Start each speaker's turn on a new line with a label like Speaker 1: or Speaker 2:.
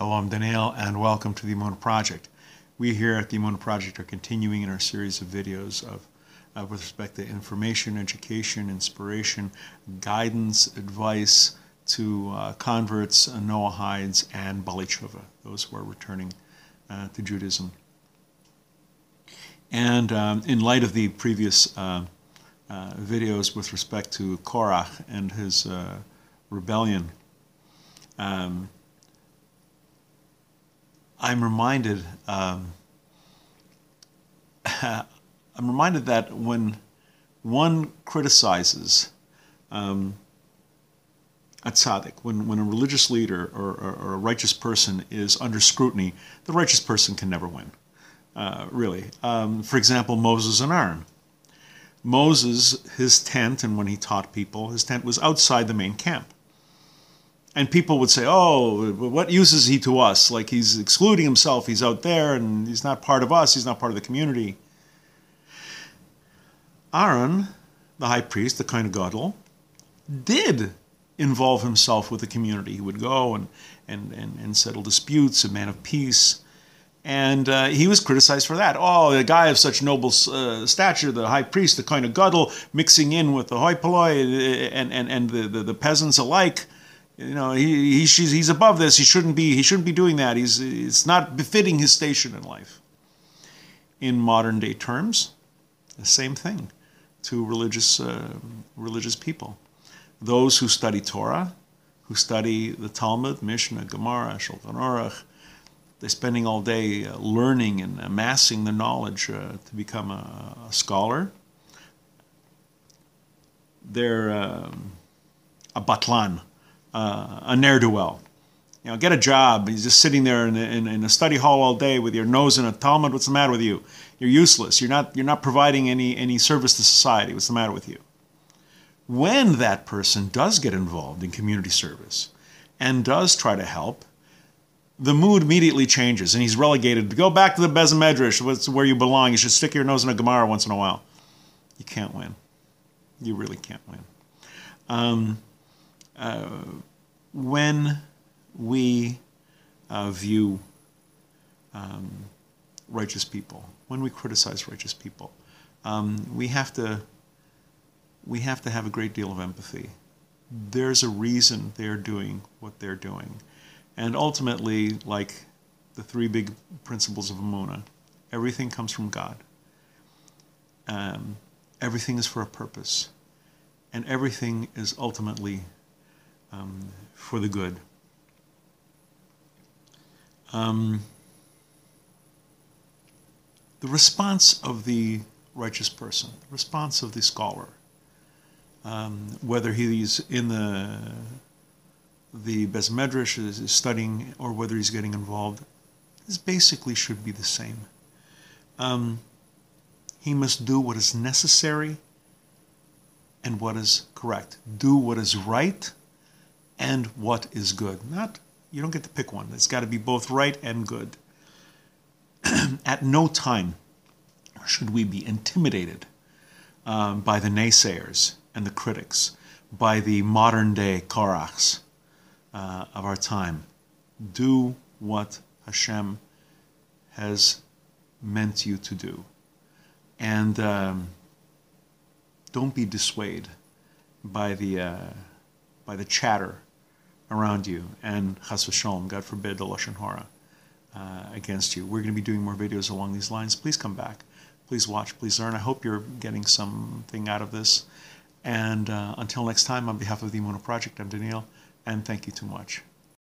Speaker 1: Hello, I'm Daniel, and welcome to the Emunah Project. We here at the Emunah Project are continuing in our series of videos of uh, with respect to information, education, inspiration, guidance, advice to uh, converts, uh, Noahides, and Baalei Tshuva, those who are returning uh, to Judaism. And um, in light of the previous uh, uh, videos with respect to Korach and his uh, rebellion, um, I'm reminded. Um, I'm reminded that when one criticizes um, a tzaddik, when, when a religious leader or, or, or, a righteous person is under scrutiny, the righteous person can never win, uh, really. Um, for example, Moses and Aaron. Moses, his tent, and when he taught people, his tent was outside the main camp. And people would say, oh, what use is he to us? Like he's excluding himself, he's out there, and he's not part of us, he's not part of the community. Aaron, the high priest, the Kohen Gadol, did involve himself with the community. He would go and, and, and, and settle disputes, a man of peace. And uh, he was criticized for that. Oh, a guy of such noble uh, stature, the high priest, the Kohen Gadol, mixing in with the hoi polloi and, and, and the, the, the peasants alike. You know, he, he, he's above this. He shouldn't be. He shouldn't be doing that. He's, it's not befitting his station in life. In modern day terms, the same thing to religious, uh, religious people. Those who study Torah, who study the Talmud, Mishnah, Gemara, Shulchan Aruch, they're spending all day uh, learning and amassing the knowledge uh, to become a, a scholar. They're um, a batlan, uh, a ne'er-do-well. You know, get a job. He's just sitting there in, in, in, a study hall all day with your nose in a Talmud. What's the matter with you? You're useless. You're not, you're not providing any, any service to society. What's the matter with you? When that person does get involved in community service and does try to help, the mood immediately changes and he's relegated to go back to the Bez Medrash, where you belong. You should stick your nose in a Gemara once in a while. You can't win. You really can't win. Um, when we uh, view um, righteous people, when we criticize righteous people, um, we have to we have to have a great deal of empathy. There's a reason they're doing what they're doing, and ultimately, like the three big principles of Emunah, everything comes from God. Um, everything is for a purpose, and everything is ultimately um, for the good. Um, the response of the righteous person, the response of the scholar, um, whether he's in the the Bez Medrash is studying or whether he's getting involved, this basically should be the same. Um, he must do what is necessary and what is correct. Do what is right and what is good. Not you don't get to pick one. It's got to be both right and good. At no time should we be intimidated um, by the naysayers and the critics, by the modern day Korachs uh, of our time. Do what Hashem has meant you to do. And um, don't be dissuaded by the, uh, by the chatter around you and chas v'sholom, God forbid, the lashon hara uh, against you. We're going to be doing more videos along these lines. Please come back. Please watch. Please learn. I hope you're getting something out of this. And uh, until next time, on behalf of the Emunah Project, I'm Daniel, and thank you too much.